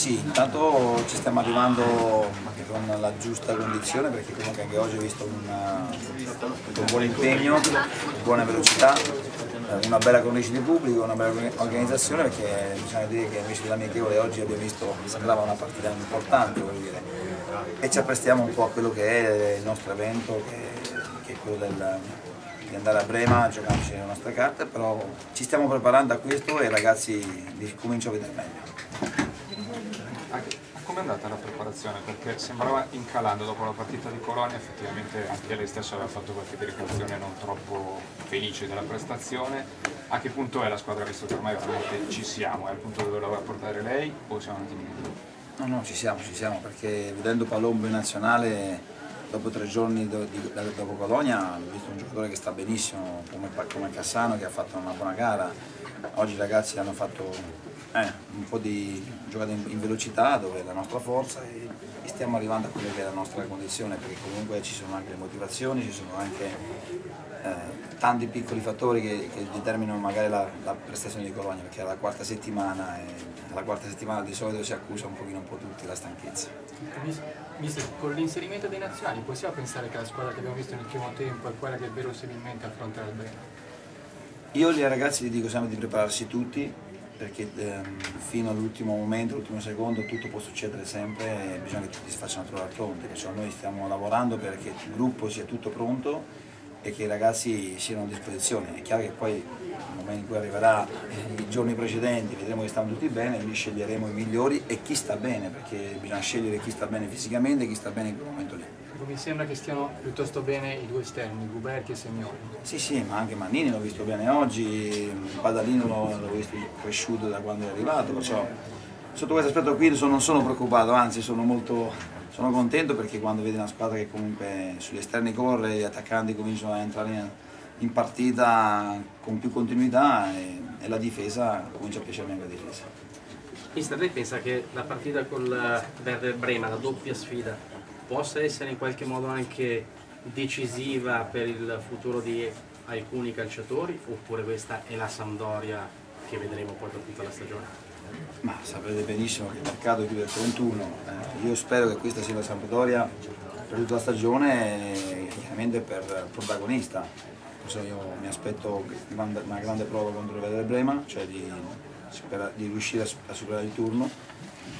sì, intanto ci stiamo arrivando con la giusta condizione perché comunque anche oggi ho visto una, un buon impegno, buona velocità, eh, una bella cornice di pubblico, una bella organizzazione perché bisogna dire che invece dell'amichevole oggi abbiamo visto, sembrava una partita importante dire, e ci apprestiamo un po' a quello che è il nostro evento che, che è quello del, di andare a Brema a giocarci le nostre carte, però ci stiamo preparando a questo e ragazzi cominciano a vedere meglio. Come è andata la preparazione? Perché sembrava incalando dopo la partita di Colonia, effettivamente anche lei stessa aveva fatto qualche dichiarazione non troppo felice della prestazione. A che punto è la squadra, visto che ormai veramente ci siamo? È al punto dove vuole portare lei o siamo andati meglio? No, no, ci siamo, ci siamo, perché vedendo Palombo in nazionale dopo tre giorni dopo Colonia ho visto un giocatore che sta benissimo come, come Cassano che ha fatto una buona gara oggi i ragazzi hanno fatto eh, un po' di giocata in, in, velocità dove è la nostra forza e, e, stiamo arrivando a quella che è la nostra condizione perché comunque ci sono anche le motivazioni, ci sono anche eh, tanti piccoli fattori che, che determinano magari la, la, prestazione di Colonia perché è la quarta settimana e alla quarta settimana di solito si accusa un pochino un po' tutti la stanchezza. Mister, con l'inserimento dei nazionali possiamo pensare che la squadra che abbiamo visto nel primo tempo è quella che verosimilmente affronterà il bene? Io ai ragazzi gli dico sempre di prepararsi tutti perché ehm, fino all'ultimo momento, all'ultimo secondo tutto può succedere sempre e bisogna che tutti si facciano trovare pronti, perciò noi stiamo lavorando perché il gruppo sia tutto pronto e che i ragazzi siano a disposizione. È chiaro che poi nel momento in cui arriverà i giorni precedenti vedremo che stanno tutti bene, lì sceglieremo i migliori e chi sta bene, perché bisogna scegliere chi sta bene fisicamente e chi sta bene in quel momento lì. Mi sembra che stiano piuttosto bene i due esterni, Guberti e Semioli. Sì, sì, ma anche Mannini l'ho visto bene oggi, Badalino l'ho visto cresciuto da quando è arrivato, perciò sotto questo aspetto qui non sono preoccupato, anzi sono molto sono contento perché quando vedi una squadra che comunque sugli esterni corre, gli attaccanti cominciano a entrare in, in partita con più continuità e, e, la difesa comincia a piacermi anche la difesa. Mister, lei pensa che la partita con il Verde Brema, la doppia sfida, possa essere in qualche modo anche decisiva per il futuro di alcuni calciatori oppure questa è la Sampdoria che vedremo poi per tutta la stagione? Ma sapete benissimo che il mercato chiude il 31, eh, io spero che questa sia la Sampdoria per tutta la stagione chiaramente per protagonista. Io mi aspetto una grande prova contro il Vedere Brema, cioè di, di riuscire a superare il turno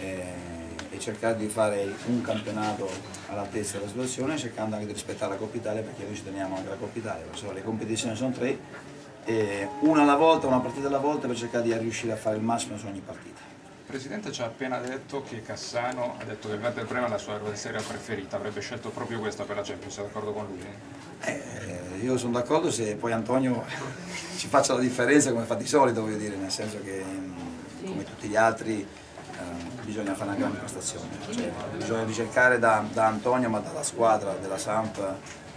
e, e, cercare di fare un campionato all'altezza della situazione cercando anche di rispettare la Coppa Italia perché noi ci teniamo anche la Coppa Italia, le competizioni sono tre una alla volta, una partita alla volta per cercare di riuscire a fare il massimo su ogni partita. Il Presidente ci ha appena detto che Cassano ha detto che il Werder Bremen è la sua avversaria preferita, avrebbe scelto proprio questa per la Champions, è d'accordo con lui? Eh, io sono d'accordo se poi Antonio ci faccia la differenza come fa di solito, voglio dire, nel senso che come tutti gli altri bisogna fare una grande prestazione, cioè, bisogna ricercare da, da Antonio ma dalla squadra, della Samp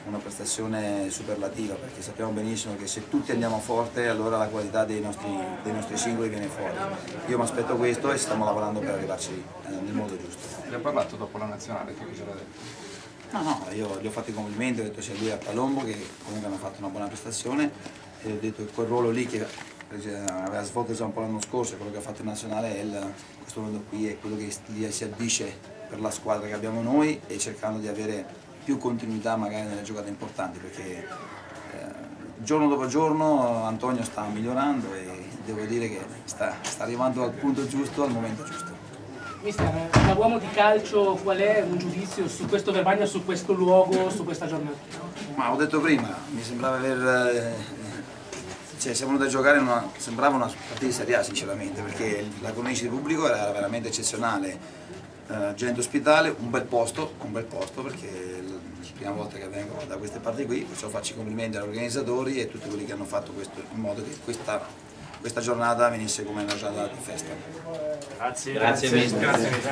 una prestazione superlativa perché sappiamo benissimo che se tutti andiamo forte allora la qualità dei nostri, dei nostri singoli viene fuori. Io mi aspetto questo e stiamo lavorando per arrivarci eh, nel modo giusto. Ne ha parlato dopo la nazionale, che cosa l'ha detto? No, no, io gli ho fatto i complimenti, ho detto sia lui a Palombo che comunque hanno fatto una buona prestazione e ho detto che quel ruolo lì che aveva svolto già un po' l'anno scorso, quello che ha fatto in nazionale, il, questo momento qui è quello che si addice per la squadra che abbiamo noi e cercando di avere più continuità magari nelle giocate importanti perché eh, giorno dopo giorno Antonio sta migliorando e devo dire che sta, sta arrivando al punto giusto, al momento giusto. Mister, da uomo di calcio qual è un giudizio su questo Verbagna, su questo luogo, su questa giornata? Ma ho detto prima, mi sembrava aver... Cioè, siamo venuti a giocare, una, sembrava una partita di Serie A sinceramente, perché la cornice di pubblico era veramente eccezionale eh, gente ospitale, un bel posto, un bel posto perché è la prima volta che vengo da queste parti qui, perciò faccio i complimenti agli organizzatori e a tutti quelli che hanno fatto questo in modo che questa, questa giornata venisse come una giornata di festa. Grazie, grazie, grazie. grazie.